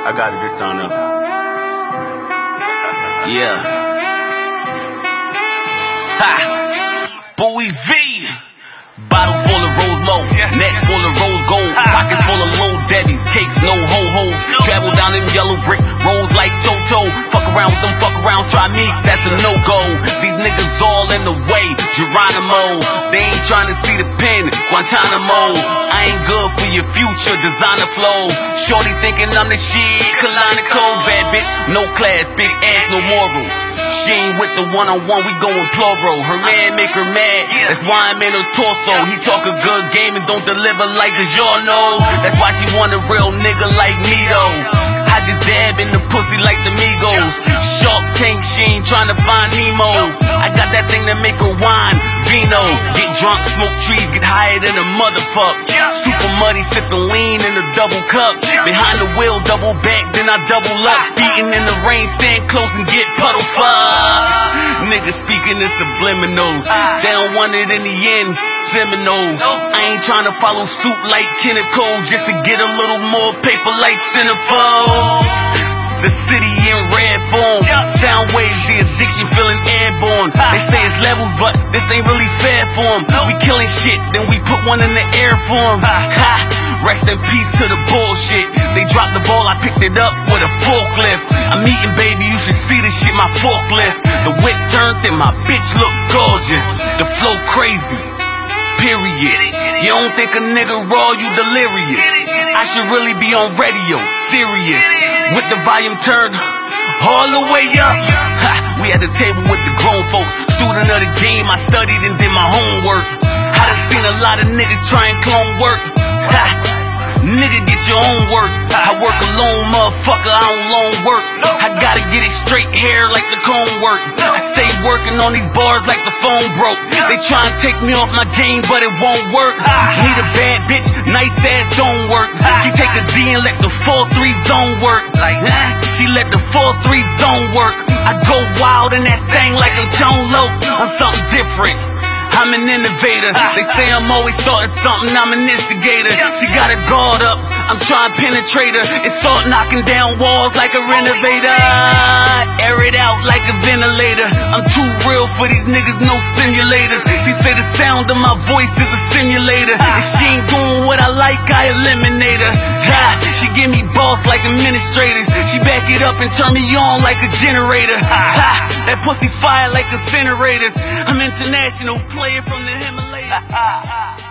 I got it this time though. Yeah. Ha! Boowie V! Bottle full of rose low, neck full of rose gold, pockets full of low daddies, cakes no ho ho. Travel down them yellow brick roads like Toto. Fuck around with them, fuck me, that's a no go. These niggas all in the way, Geronimo. They ain't trying to see the pen, Guantanamo. I ain't good for your future, designer flow. Shorty thinking I'm the shit, Kalanico. Bad bitch, no class, big ass, no morals. She ain't with the one on one, we going plural. Her man make her mad, that's why I'm in her torso. He talk a good game and don't deliver like the know. That's why she want a real nigga like me though. I just dab in the pussy like the Migos. Shark she ain't tryna find Nemo. I got that thing that make a wine, vino. Get drunk, smoke trees, get higher than a motherfucker. Super muddy, sip the lean in a double cup. Behind the wheel, double back, then I double up. Speeding in the rain, stand close and get puddle fucked. Niggas speaking in subliminals. They don't want it in the end. Seminoles. I ain't trying to follow suit like Kenneth Cole just to get a little more paper like Centerfolds. The city in. Sound waves, the addiction feeling airborne. They say it's levels, but this ain't really fair for 'em. We killing shit, then we put one in the air for 'em. Ha! Rest in peace to the bullshit. They dropped the ball, I picked it up with a forklift. I'm eating, baby, you should see this shit, my forklift. The whip turned and my bitch look gorgeous. The flow crazy period. You don't think a nigga raw, you delirious. I should really be on radio, serious. With the volume turned all the way up. Ha, we at the table with the grown folks. Student of the game, I studied and did my homework. I done seen a lot of niggas try and clone work. Ha, Nigga, get your own work. I work alone, motherfucker, I don't loan work. I gotta get it straight hair like the comb work. I stay working on these bars like the phone broke. They try and take me off my game, but it won't work. Need a bad bitch, She take the D and let the 4-3 zone work. Like, Huh? She let the 4-3 zone work. I go wild in that thing like I'm Tone I'm something different. I'm an innovator. Ah. They say I'm always starting something, I'm an instigator. She got her guard up, I'm trying to penetrate her and start knocking down walls like a renovator. Air it for these niggas, no simulators. She say the sound of my voice is a stimulator. If she ain't doing what I like, I eliminate her. Ha, she give me boss like administrators. She back it up and turn me on like a generator. Ha, that pussy fire like incinerators. I'm international player from the Himalayas.